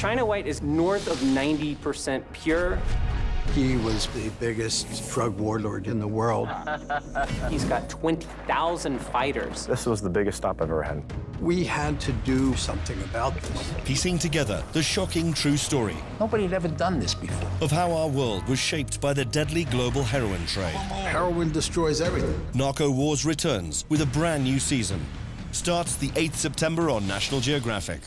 China White is north of 90% pure. He was the biggest drug warlord in the world. He's got 20,000 fighters. This was the biggest stop I've ever had. We had to do something about this. Piecing together the shocking true story Nobody had ever done this before. of how our world was shaped by the deadly global heroin trade. Heroin destroys everything. Narco Wars returns with a brand new season. Starts the 8th September on National Geographic.